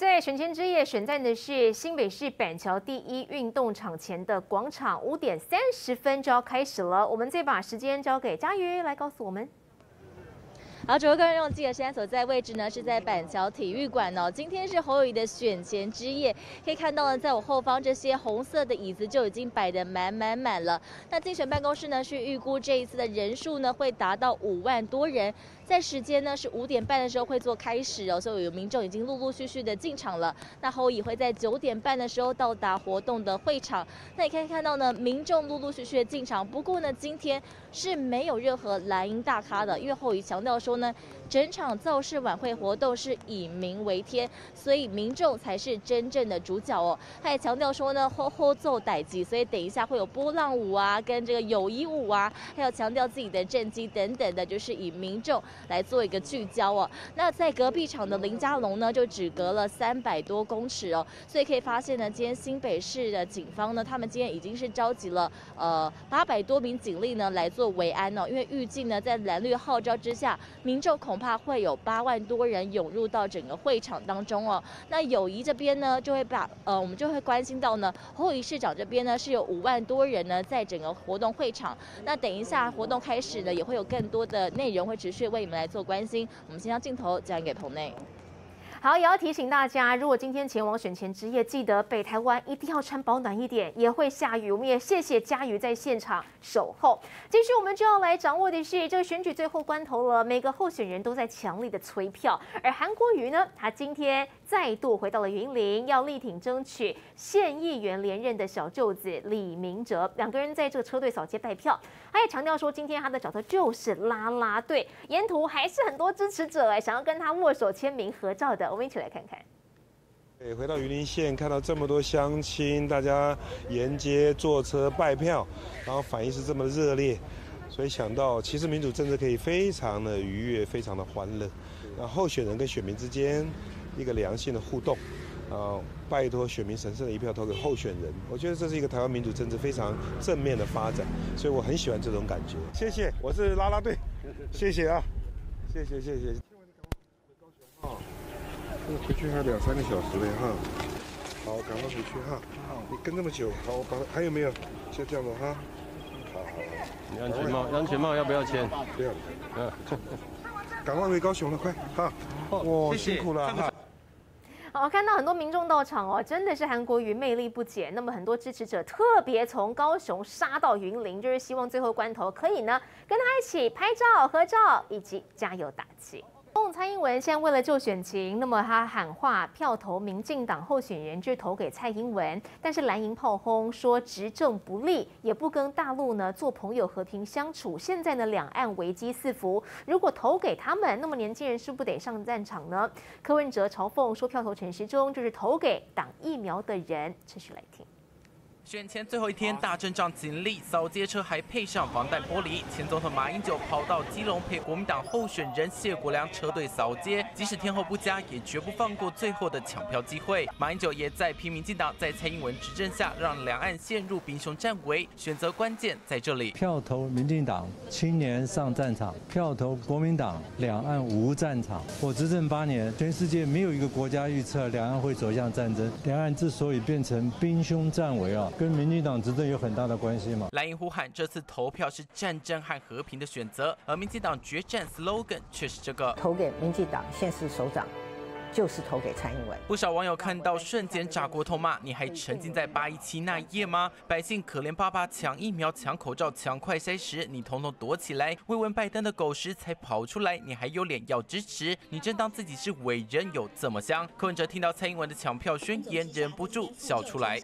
在选前之夜选在的是新北市板桥第一运动场前的广场，五点三十分就要开始了。我们再把时间交给佳瑜来告诉我们。好，主播个人用记者现在所在位置呢，是在板桥体育馆哦。今天是侯友谊的选前之夜，可以看到呢，在我后方这些红色的椅子就已经摆得满满满了。那竞选办公室呢，是预估这一次的人数呢，会达到五万多人。在时间呢是五点半的时候会做开始哦，所以有民众已经陆陆续续的进场了。那侯乙会在九点半的时候到达活动的会场。那你可以看到呢，民众陆陆续续的进场。不过呢，今天是没有任何蓝营大咖的，因为侯乙强调说呢。整场造势晚会活动是以民为天，所以民众才是真正的主角哦。他也强调说呢，吼吼奏歹机，所以等一下会有波浪舞啊，跟这个友谊舞啊，还有强调自己的政绩等等的，就是以民众来做一个聚焦哦。那在隔壁场的林佳龙呢，就只隔了三百多公尺哦，所以可以发现呢，今天新北市的警方呢，他们今天已经是召集了呃八百多名警力呢来做维安哦，因为预计呢，在蓝绿号召之下，民众恐怕会有八万多人涌入到整个会场当中哦。那友谊这边呢，就会把呃，我们就会关心到呢，后仪市长这边呢是有五万多人呢在整个活动会场。那等一下活动开始呢，也会有更多的内容会持续为你们来做关心。我们先将镜头交给棚内。好，也要提醒大家，如果今天前往选前之夜，记得北台湾一定要穿保暖一点，也会下雨。我们也谢谢佳瑜在现场守候。继续，我们就要来掌握的是这个选举最后关头了，每个候选人都在强力的催票，而韩国瑜呢，他今天再度回到了云林，要力挺争取县议员连任的小舅子李明哲，两个人在这个车队扫街拜票。他也强调说，今天他的角色就是拉拉队，沿途还是很多支持者哎，想要跟他握手签名合照的。我们一起来看看。对，回到云林县，看到这么多乡亲，大家沿街坐车拜票，然后反应是这么热烈，所以想到其实民主政治可以非常的愉悦，非常的欢乐。那候选人跟选民之间一个良性的互动。啊！拜托选民神圣的一票投给候选人，我觉得这是一个台湾民主政治非常正面的发展，所以我很喜欢这种感觉。谢谢，我是拉拉队，谢谢啊，谢谢谢谢。哦，回去还有两三个小时嘞哈，好，赶快回去哈。你跟这么久，好，我把还有没有？就这样了哈。好好。安全帽，安全帽要不要签？不要。嗯。赶快回高雄了，快哈。哇，辛苦了哈。好，看到很多民众到场哦，真的是韩国瑜魅力不减。那么很多支持者特别从高雄杀到云林，就是希望最后关头可以呢跟他一起拍照、合照以及加油打气。蔡英文现在为了救选情，那么他喊话票投民进党候选人就投给蔡英文，但是蓝营炮轰说执政不利，也不跟大陆呢做朋友和平相处。现在呢两岸危机四伏，如果投给他们，那么年轻人是不得上战场呢？柯文哲嘲讽说票投陈时中就是投给党疫苗的人，继续来听。选前最后一天，大阵仗警力扫街车还配上防弹玻璃。前总统马英九跑到基隆陪国民党候选人谢国良车队扫街，即使天后不佳，也绝不放过最后的抢票机会。马英九也在批民进党在蔡英文执政下让两岸陷入兵凶战危，选择关键在这里。票投民进党，青年上战场；票投国民党，两岸无战场。我执政八年，全世界没有一个国家预测两岸会走向战争。两岸之所以变成兵凶战危啊！跟民进党执政有很大的关系吗？蓝营呼喊这次投票是战争和和平的选择，而民进党决战 slogan 却是这个：投给民进党现实首长。就是投给蔡英文。不少网友看到瞬间炸锅痛骂：“你还沉浸在八一七那一夜吗？百姓可怜巴巴抢疫苗、抢口罩、抢快筛时，你统统躲起来。慰问拜登的狗时才跑出来，你还有脸要支持？你真当自己是伟人有这么香？”柯文哲听到蔡英文的抢票宣言，忍不住笑出来。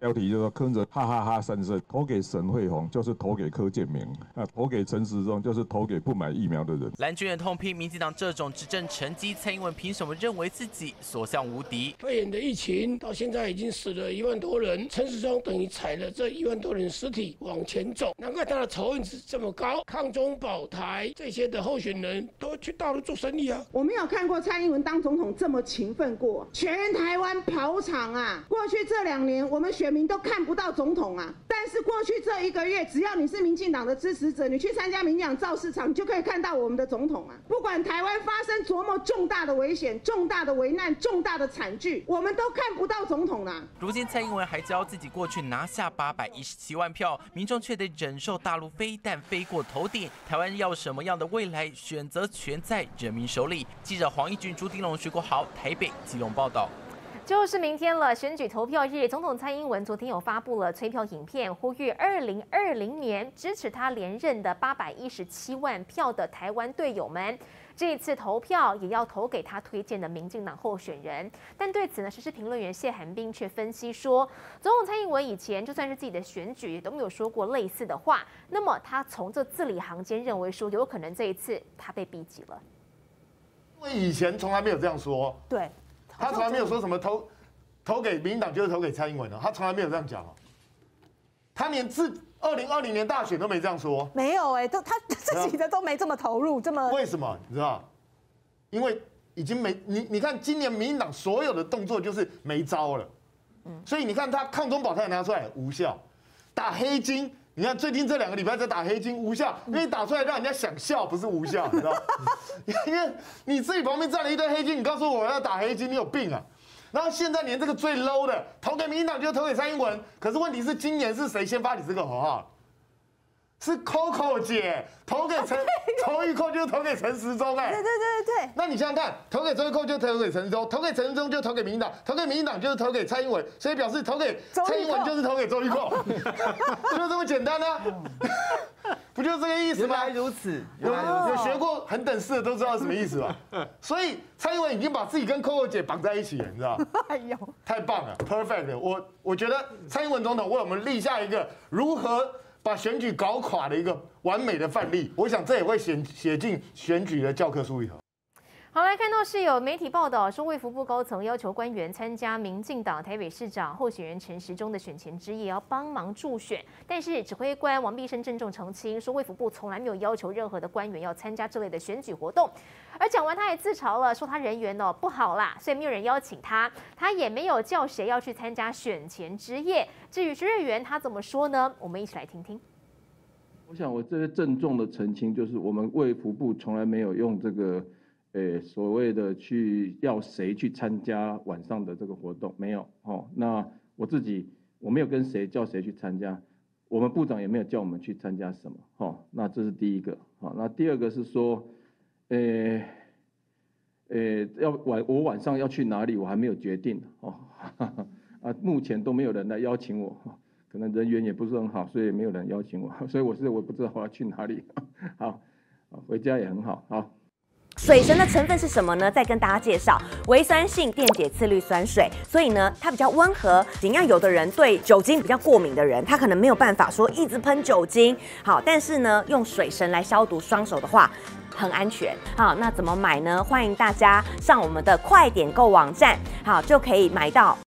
标题就说柯文哲哈哈哈三声，投给沈惠宏就是投给柯建明，啊，投给陈时中就是投给不买疫苗的人。蓝军也痛批民进党这种执政成绩，蔡英文凭什么认？认为自己所向无敌。肺炎的疫情到现在已经死了一万多人，陈时中等于踩了这一万多人尸体往前走，难怪他的仇恨值这么高。抗中保台这些的候选人都去大陆做生意啊！我没有看过蔡英文当总统这么勤奋过，全台湾跑场啊！过去这两年我们选民都看不到总统啊，但是过去这一个月，只要你是民进党的支持者，你去参加民进党造市场，你就可以看到我们的总统啊！不管台湾发生多么重大的危险，重重大的危难、重大的惨剧，我们都看不到总统啦。如今蔡英文还教自己过去拿下八百一十七万票，民众却得忍受大陆飞弹飞过头顶。台湾要什么样的未来，选择权在人民手里。记者黄义俊、朱丁龙、徐国豪，台北、基隆报道。就是明天了，选举投票日，总统蔡英文昨天有发布了催票影片，呼吁二零二零年支持他连任的八百一十七万票的台湾队友们，这一次投票也要投给他推荐的民进党候选人。但对此呢，时事评论员谢寒冰却分析说，总统蔡英文以前就算是自己的选举都没有说过类似的话，那么他从这字里行间认为说，有可能这一次他被逼急了。因为以前从来没有这样说，对。他从来没有说什么投投给民党就是投给蔡英文的，他从来没有这样讲哦。他连自二零二零年大选都没这样说，没有哎，都他自己的都没这么投入，这么为什么？你知道？因为已经没你，你看今年民党所有的动作就是没招了，嗯，所以你看他抗中保台拿出来无效，打黑金，你看最近这两个礼拜在打黑金无效，因为打出来让人家想笑，不是无效，你知道？因为你自己旁边站了一堆黑金，你告诉我要打黑金，你有病啊！然后现在连这个最 low 的投给民进党就投给蔡英文，可是问题是今年是谁先发你这个口号？是 Coco 姐投给陈投一扣就投给陈时中哎，对对对对对。那你想想看，投给周玉蔻就投给陈时中，投给陈时中就投给民进党，投给民进党就是投给蔡英文，所以表示投给蔡英文就是投给周玉蔻，就这么简单呢？不就是这个意思吗？原来如此，有有学过很等式的都知道什么意思吧？所以蔡英文已经把自己跟 Coco 姐绑在一起了，你知道？哎呦，太棒了，perfect！我我觉得蔡英文总统为我们立下一个如何。把选举搞垮的一个完美的范例，我想这也会写写进选举的教科书里头。好，来看到是有媒体报道说，卫福部高层要求官员参加民进党台北市长候选人陈时中的选前之夜，要帮忙助选。但是指挥官王必胜郑重澄清说，卫福部从来没有要求任何的官员要参加这类的选举活动。而讲完，他也自嘲了，说他人缘哦不好啦，所以没有人邀请他，他也没有叫谁要去参加选前之夜。至于徐瑞元他怎么说呢？我们一起来听听。我想我这个郑重的澄清，就是我们卫福部从来没有用这个。诶，所谓的去要谁去参加晚上的这个活动没有？哦，那我自己我没有跟谁叫谁去参加，我们部长也没有叫我们去参加什么。哦，那这是第一个。好，那第二个是说，诶，诶，要晚我晚上要去哪里，我还没有决定。哦，啊，目前都没有人来邀请我，可能人缘也不是很好，所以没有人邀请我，所以我是我不知道我要去哪里。好，回家也很好。好。水神的成分是什么呢？再跟大家介绍，微酸性电解次氯酸水，所以呢，它比较温和。怎样？有的人对酒精比较过敏的人，他可能没有办法说一直喷酒精。好，但是呢，用水神来消毒双手的话，很安全。好，那怎么买呢？欢迎大家上我们的快点购网站，好就可以买到。